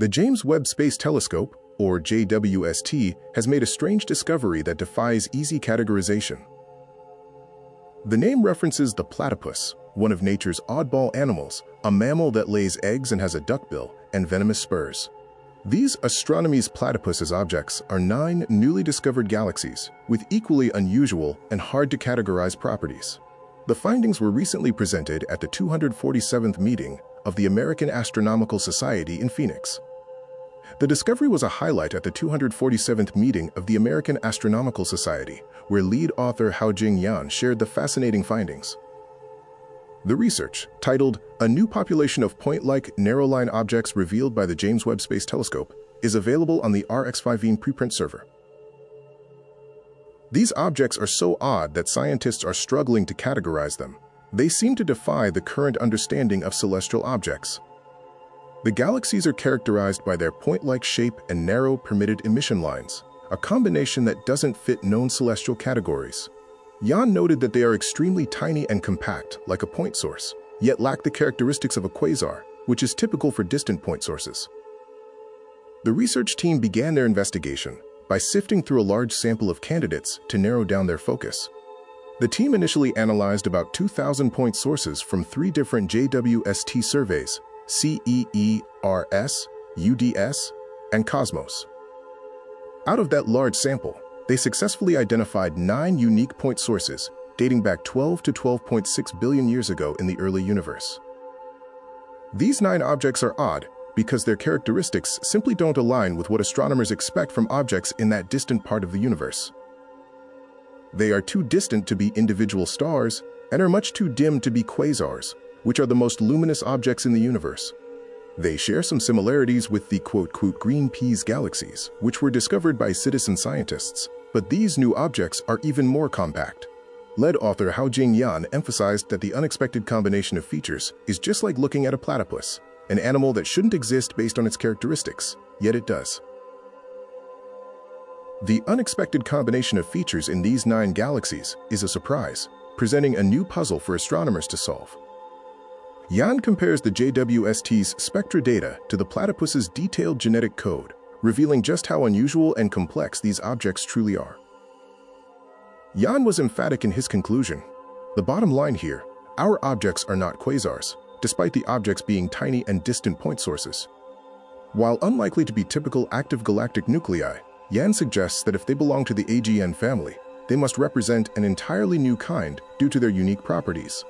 The James Webb Space Telescope, or JWST, has made a strange discovery that defies easy categorization. The name references the platypus, one of nature's oddball animals, a mammal that lays eggs and has a duckbill and venomous spurs. These astronomy's platypuses objects are nine newly discovered galaxies with equally unusual and hard to categorize properties. The findings were recently presented at the 247th meeting of the American Astronomical Society in Phoenix. The discovery was a highlight at the 247th meeting of the American Astronomical Society, where lead author Haojing Yan shared the fascinating findings. The research, titled A New Population of Point-like Narrow-Line Objects Revealed by the James Webb Space Telescope, is available on the arXiv preprint server. These objects are so odd that scientists are struggling to categorize them. They seem to defy the current understanding of celestial objects. The galaxies are characterized by their point-like shape and narrow permitted emission lines, a combination that doesn't fit known celestial categories. Yan noted that they are extremely tiny and compact, like a point source, yet lack the characteristics of a quasar, which is typical for distant point sources. The research team began their investigation by sifting through a large sample of candidates to narrow down their focus. The team initially analyzed about 2,000 point sources from three different JWST surveys, CEERS, UDS, and Cosmos. Out of that large sample, they successfully identified nine unique point sources dating back 12 to 12.6 billion years ago in the early universe. These nine objects are odd because their characteristics simply don't align with what astronomers expect from objects in that distant part of the universe. They are too distant to be individual stars and are much too dim to be quasars, which are the most luminous objects in the universe. They share some similarities with the quote-quote green peas galaxies, which were discovered by citizen scientists, but these new objects are even more compact. Lead author Haojing Yan emphasized that the unexpected combination of features is just like looking at a platypus, an animal that shouldn't exist based on its characteristics, yet it does. The unexpected combination of features in these nine galaxies is a surprise, presenting a new puzzle for astronomers to solve. Yan compares the JWST's spectra data to the platypus's detailed genetic code, revealing just how unusual and complex these objects truly are. Yan was emphatic in his conclusion. The bottom line here, our objects are not quasars, despite the objects being tiny and distant point sources. While unlikely to be typical active galactic nuclei, Yan suggests that if they belong to the AGN family, they must represent an entirely new kind due to their unique properties.